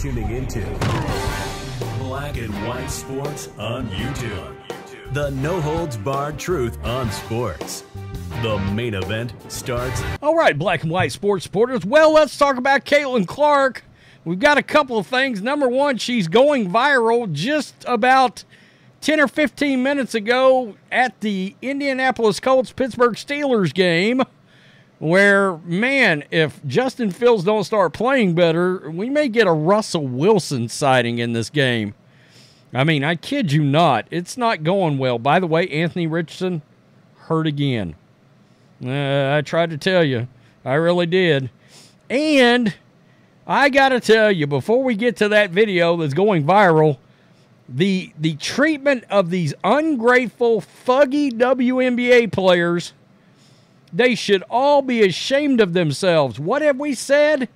tuning into Black and White Sports on YouTube. The no holds barred truth on sports. The main event starts. All right, black and white sports supporters. Well, let's talk about Caitlin Clark. We've got a couple of things. Number one, she's going viral just about 10 or 15 minutes ago at the Indianapolis Colts Pittsburgh Steelers game, where, man, if Justin Fields don't start playing better, we may get a Russell Wilson sighting in this game. I mean, I kid you not. It's not going well. By the way, Anthony Richardson hurt again. Uh, I tried to tell you. I really did. And I got to tell you, before we get to that video that's going viral, the the treatment of these ungrateful, fuggy WNBA players, they should all be ashamed of themselves. What have we said?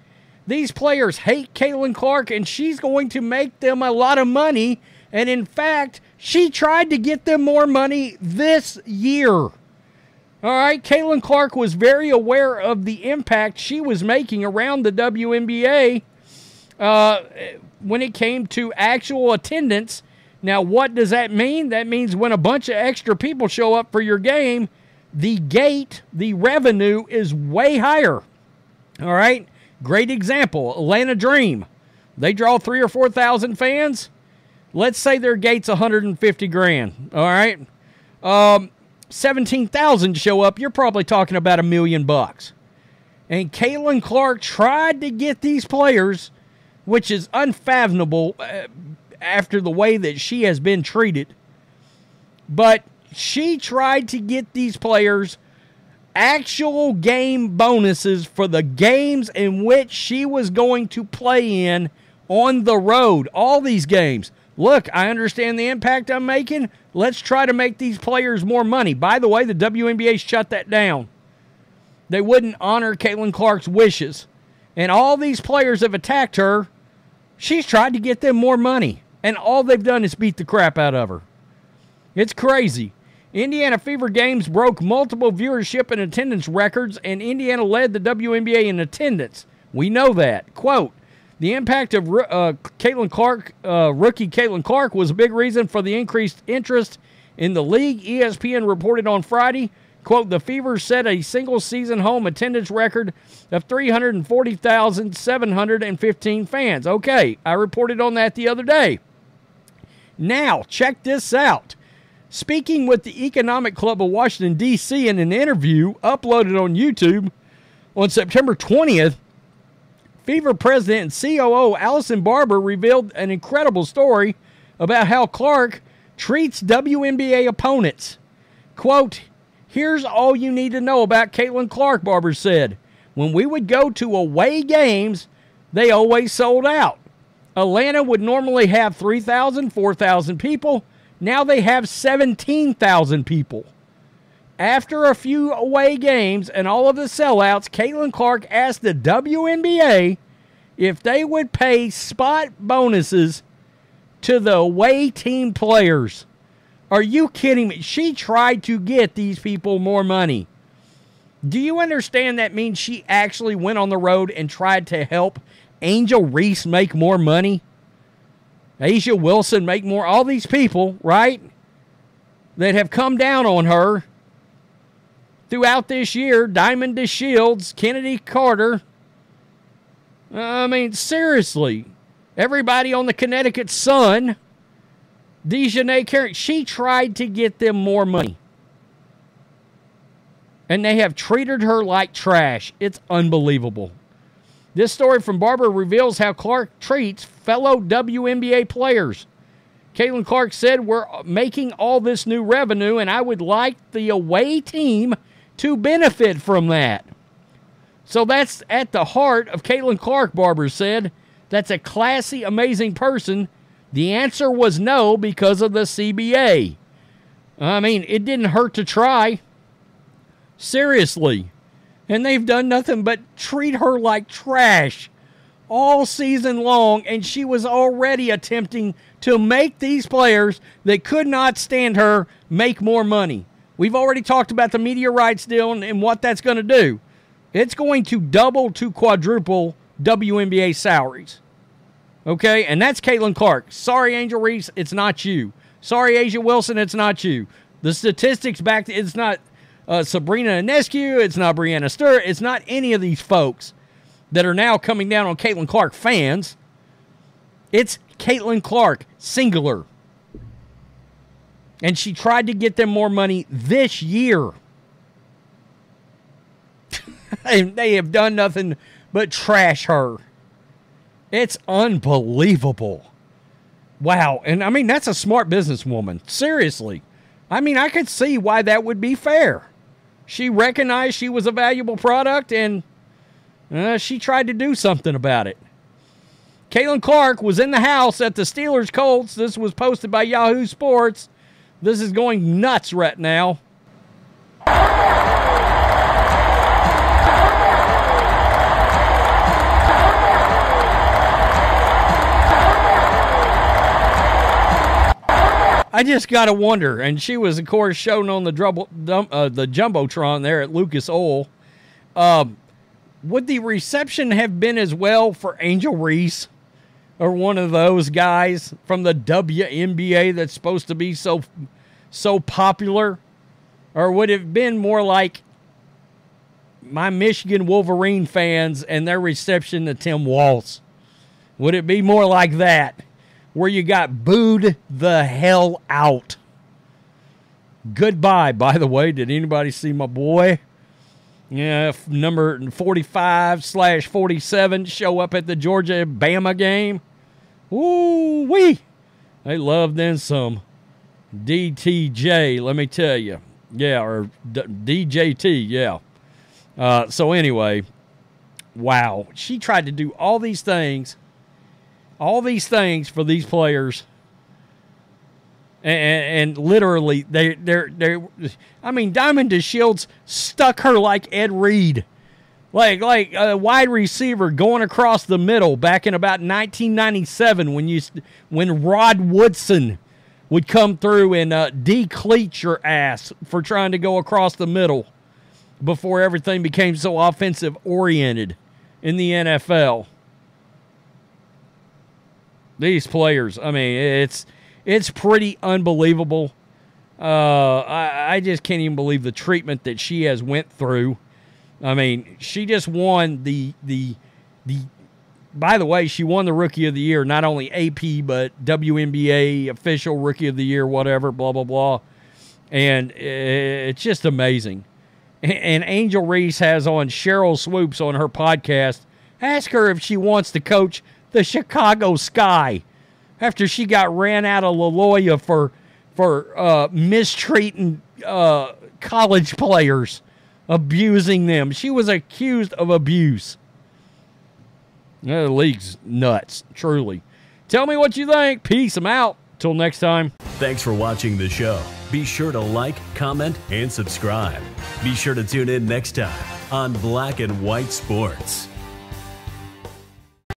These players hate Caitlin Clark, and she's going to make them a lot of money and in fact, she tried to get them more money this year. All right, Caitlin Clark was very aware of the impact she was making around the WNBA uh, when it came to actual attendance. Now, what does that mean? That means when a bunch of extra people show up for your game, the gate, the revenue is way higher. All right, great example Atlanta Dream. They draw three or 4,000 fans Let's say their gate's 150 grand. All right. Um, 17,000 show up. You're probably talking about a million bucks. And Caitlin Clark tried to get these players, which is unfathomable uh, after the way that she has been treated. But she tried to get these players actual game bonuses for the games in which she was going to play in on the road. All these games look, I understand the impact I'm making. Let's try to make these players more money. By the way, the WNBA shut that down. They wouldn't honor Caitlin Clark's wishes. And all these players have attacked her. She's tried to get them more money. And all they've done is beat the crap out of her. It's crazy. Indiana Fever games broke multiple viewership and attendance records, and Indiana led the WNBA in attendance. We know that. Quote, the impact of uh, Caitlin Clark, uh, rookie Caitlin Clark, was a big reason for the increased interest in the league. ESPN reported on Friday, quote, the Fever set a single season home attendance record of 340,715 fans. Okay, I reported on that the other day. Now, check this out. Speaking with the Economic Club of Washington, D.C., in an interview uploaded on YouTube on September 20th, Fever president and COO Allison Barber revealed an incredible story about how Clark treats WNBA opponents. Quote, Here's all you need to know about Caitlin Clark, Barber said. When we would go to away games, they always sold out. Atlanta would normally have 3,000, 4,000 people. Now they have 17,000 people. After a few away games and all of the sellouts, Caitlin Clark asked the WNBA if they would pay spot bonuses to the away team players. Are you kidding me? She tried to get these people more money. Do you understand that means she actually went on the road and tried to help Angel Reese make more money? A'ja Wilson make more, all these people, right? That have come down on her throughout this year Diamond DeShields, Chennedy Carter. I mean, seriously. Everybody on the Connecticut Sun, DiJonai Carey, she tried to get them more money. And they have treated her like trash. It's unbelievable. This story from Barber reveals how Clark treats fellow WNBA players. Caitlin Clark said, We're making all this new revenue, and I would like the away team to benefit from that. So that's at the heart of Caitlin Clark, Barber said. That's a classy, amazing person. The answer was no because of the CBA. I mean, it didn't hurt to try. Seriously. And they've done nothing but treat her like trash all season long, and she was already attempting to make these players that could not stand her make more money. We've already talked about the media rights deal and, and what that's going to do. It's going to double to quadruple WNBA salaries. Okay, and that's Caitlin Clark. Sorry, Angel Reese, it's not you. Sorry, A'ja Wilson, it's not you. The statistics back, it's not uh, Sabrina Ionescu, it's not Breanna Stewart, it's not any of these folks that are now coming down on Caitlin Clark fans. It's Caitlin Clark, singular. And she tried to get them more money this year. and they have done nothing but trash her. It's unbelievable. Wow. And I mean, that's a smart businesswoman. Seriously. I mean, I could see why that would be fair. She recognized she was a valuable product and uh, she tried to do something about it. Caitlin Clark was in the house at the Steelers Colts. This was posted by Yahoo Sports. This is going nuts right now. I just got to wonder. And she was, of course, shown on the, drubble, uh, the Jumbotron there at Lucas Oil. Um, would the reception have been as well for Angel Reese or one of those guys from the WNBA that's supposed to be so so popular? Or would it have been more like my Michigan Wolverine fans and their reception to Tim Walz? Would it be more like that? Where you got booed the hell out. Goodbye, by the way. Did anybody see my boy? Yeah, number 45 slash 47 show up at the Georgia Bama game. Ooh, wee. They love them some DTJ, let me tell you. Yeah, or D- DJT, yeah. Uh, so, anyway, wow. She tried to do all these things all these things for these players. And, and, literally, they, they're, they're, I mean, Diamond DeShields stuck her like Ed Reed. Like, like a wide receiver going across the middle back in about 1997 when you, when Rod Woodson would come through and uh, decleat your ass for trying to go across the middle before everything became so offensive oriented in the NFL. These players, I mean, it's it's pretty unbelievable. Uh, I, I just can't even believe the treatment that she has went through. I mean, she just won the the the. By the way, she won the Rookie of the Year, not only AP but WNBA official Rookie of the Year, whatever, blah blah blah, and it's just amazing. And Angel Reese has on Sheryl Swoopes on her podcast. Ask her if she wants to coach the Chicago Sky after she got ran out of Loyola for for uh, mistreating uh, college players, abusing them. She was accused of abuse. The league's nuts, truly. Tell me what you think. Peace. I'm out. Till next time. Thanks for watching the show. Be sure to like, comment, and subscribe. Be sure to tune in next time on Black and White Sports.